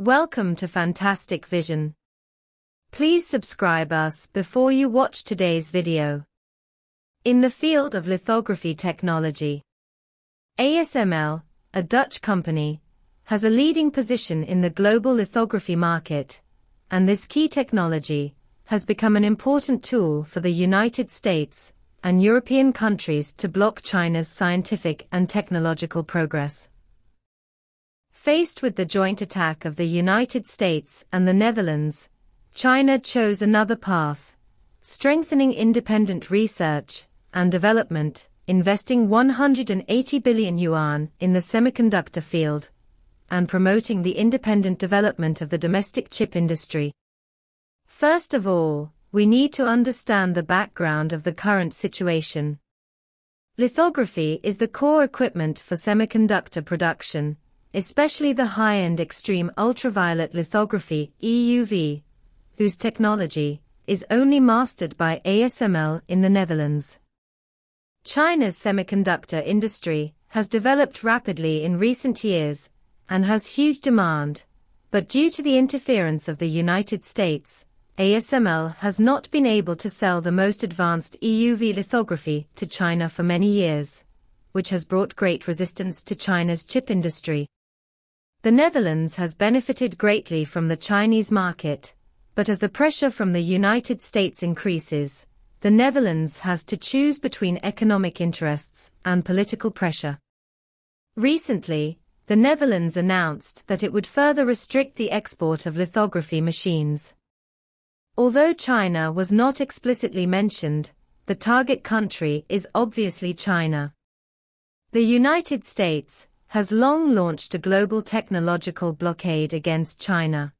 Welcome to Fantastic Vision. Please subscribe us before you watch today's video. In the field of lithography technology, ASML, a Dutch company, has a leading position in the global lithography market, and this key technology has become an important tool for the United States and European countries to block China's scientific and technological progress. Faced with the joint attack of the United States and the Netherlands, China chose another path, strengthening independent research and development, investing 180 billion yuan in the semiconductor field, and promoting the independent development of the domestic chip industry. First of all, we need to understand the background of the current situation. Lithography is the core equipment for semiconductor production, especially the high-end extreme ultraviolet lithography EUV, whose technology is only mastered by ASML in the Netherlands. China's semiconductor industry has developed rapidly in recent years and has huge demand, but due to the interference of the United States, ASML has not been able to sell the most advanced EUV lithography to China for many years, which has brought great resistance to China's chip industry. The Netherlands has benefited greatly from the Chinese market, but as the pressure from the United States increases, the Netherlands has to choose between economic interests and political pressure. Recently, the Netherlands announced that it would further restrict the export of lithography machines. Although China was not explicitly mentioned, the target country is obviously China. The United States has long launched a global technological blockade against China.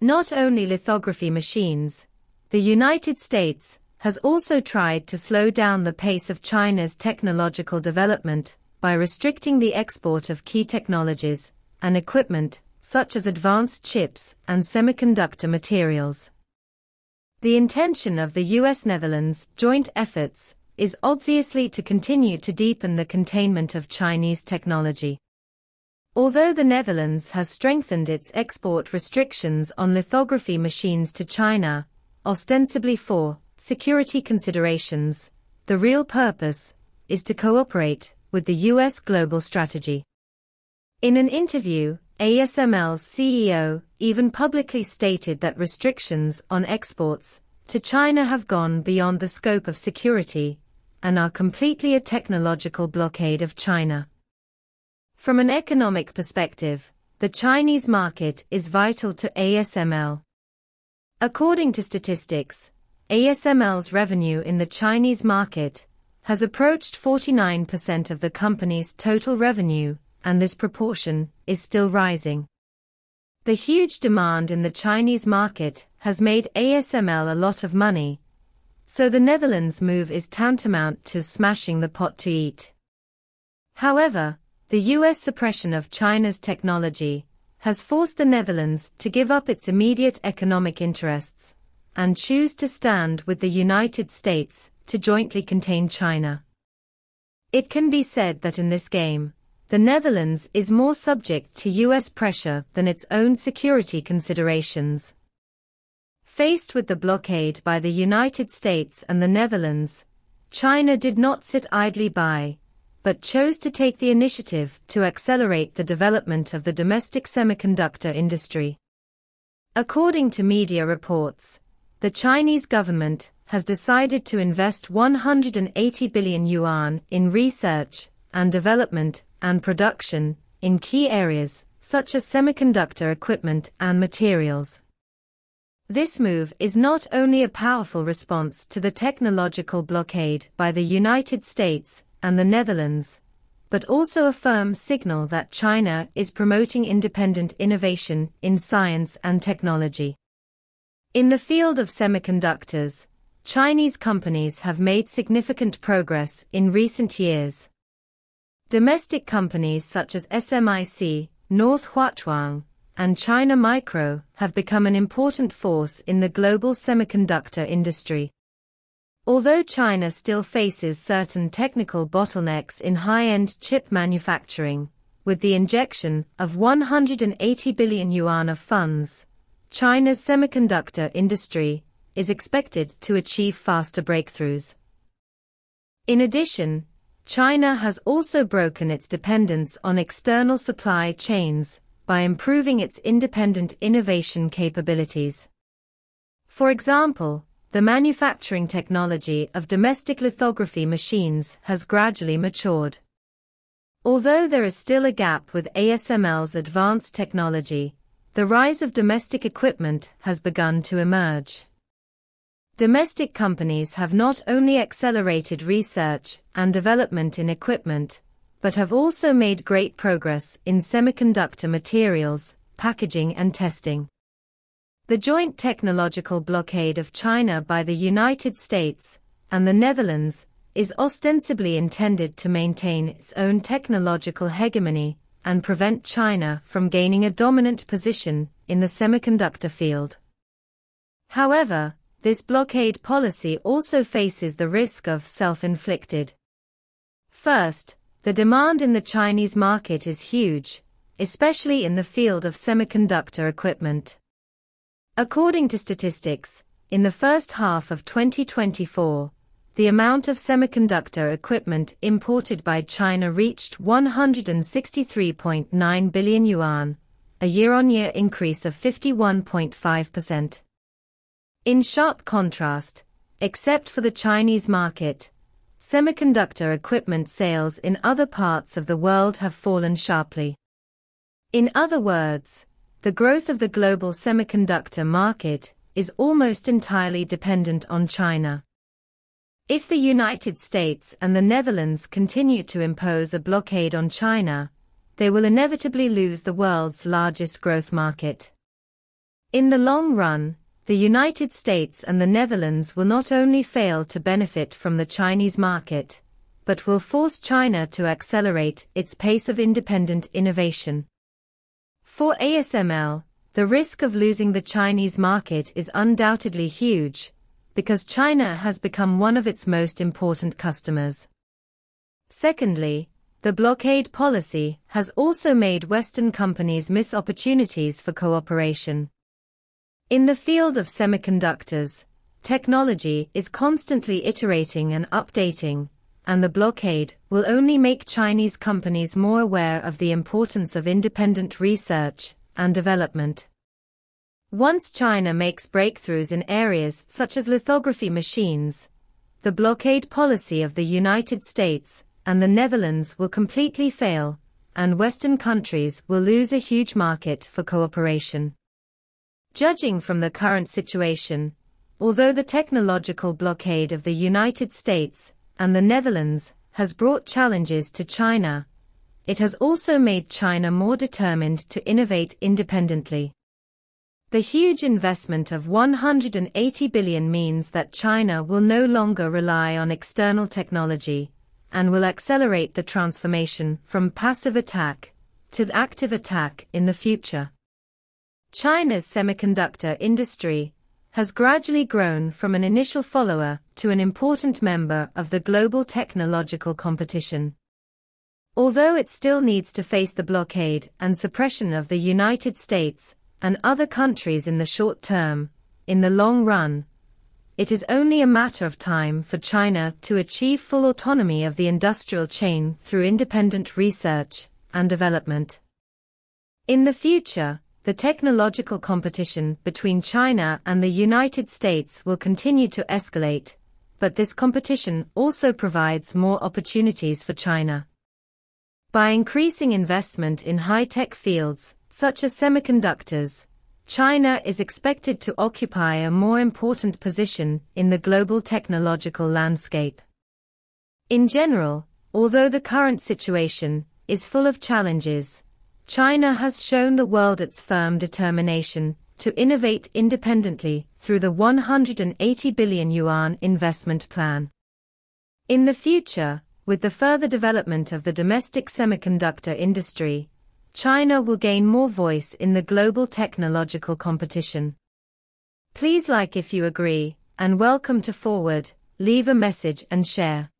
Not only lithography machines, the United States has also tried to slow down the pace of China's technological development by restricting the export of key technologies and equipment such as advanced chips and semiconductor materials. The intention of the US-Netherlands joint efforts is obviously to continue to deepen the containment of Chinese technology. Although the Netherlands has strengthened its export restrictions on lithography machines to China, ostensibly for security considerations, the real purpose is to cooperate with the US global strategy. In an interview, ASML's CEO even publicly stated that restrictions on exports to China have gone beyond the scope of security and are completely a technological blockade of China. From an economic perspective, the Chinese market is vital to ASML. According to statistics, ASML's revenue in the Chinese market has approached 49% of the company's total revenue and this proportion is still rising. The huge demand in the Chinese market has made ASML a lot of money, so the Netherlands move is tantamount to smashing the pot to eat. However, the US suppression of China's technology has forced the Netherlands to give up its immediate economic interests and choose to stand with the United States to jointly contain China. It can be said that in this game, the Netherlands is more subject to US pressure than its own security considerations. Faced with the blockade by the United States and the Netherlands, China did not sit idly by, but chose to take the initiative to accelerate the development of the domestic semiconductor industry. According to media reports, the Chinese government has decided to invest 180 billion yuan in research and development and production in key areas such as semiconductor equipment and materials. This move is not only a powerful response to the technological blockade by the United States and the Netherlands, but also a firm signal that China is promoting independent innovation in science and technology. In the field of semiconductors, Chinese companies have made significant progress in recent years. Domestic companies such as SMIC, North Huachuang, and China Micro have become an important force in the global semiconductor industry. Although China still faces certain technical bottlenecks in high-end chip manufacturing, with the injection of 180 billion yuan of funds, China's semiconductor industry is expected to achieve faster breakthroughs. In addition, China has also broken its dependence on external supply chains by improving its independent innovation capabilities. For example, the manufacturing technology of domestic lithography machines has gradually matured. Although there is still a gap with ASML's advanced technology, the rise of domestic equipment has begun to emerge. Domestic companies have not only accelerated research and development in equipment, but have also made great progress in semiconductor materials, packaging and testing. The joint technological blockade of China by the United States and the Netherlands is ostensibly intended to maintain its own technological hegemony and prevent China from gaining a dominant position in the semiconductor field. However, this blockade policy also faces the risk of self-inflicted. First, the demand in the Chinese market is huge, especially in the field of semiconductor equipment. According to statistics, in the first half of 2024, the amount of semiconductor equipment imported by China reached 163.9 billion yuan, a year-on-year increase of 51.5%. In sharp contrast, except for the Chinese market, semiconductor equipment sales in other parts of the world have fallen sharply. In other words, the growth of the global semiconductor market is almost entirely dependent on China. If the United States and the Netherlands continue to impose a blockade on China, they will inevitably lose the world's largest growth market. In the long run, the United States and the Netherlands will not only fail to benefit from the Chinese market, but will force China to accelerate its pace of independent innovation. For ASML, the risk of losing the Chinese market is undoubtedly huge, because China has become one of its most important customers. Secondly, the blockade policy has also made Western companies miss opportunities for cooperation. In the field of semiconductors, technology is constantly iterating and updating, and the blockade will only make Chinese companies more aware of the importance of independent research and development. Once China makes breakthroughs in areas such as lithography machines, the blockade policy of the United States and the Netherlands will completely fail, and Western countries will lose a huge market for cooperation. Judging from the current situation, although the technological blockade of the United States and the Netherlands has brought challenges to China, it has also made China more determined to innovate independently. The huge investment of 180 billion means that China will no longer rely on external technology and will accelerate the transformation from passive attack to active attack in the future. China's semiconductor industry has gradually grown from an initial follower to an important member of the global technological competition. Although it still needs to face the blockade and suppression of the United States and other countries in the short term, in the long run, it is only a matter of time for China to achieve full autonomy of the industrial chain through independent research and development. In the future, the technological competition between China and the United States will continue to escalate, but this competition also provides more opportunities for China. By increasing investment in high-tech fields, such as semiconductors, China is expected to occupy a more important position in the global technological landscape. In general, although the current situation is full of challenges, China has shown the world its firm determination to innovate independently through the 180 billion yuan investment plan. In the future, with the further development of the domestic semiconductor industry, China will gain more voice in the global technological competition. Please like if you agree, and welcome to Forward, leave a message and share.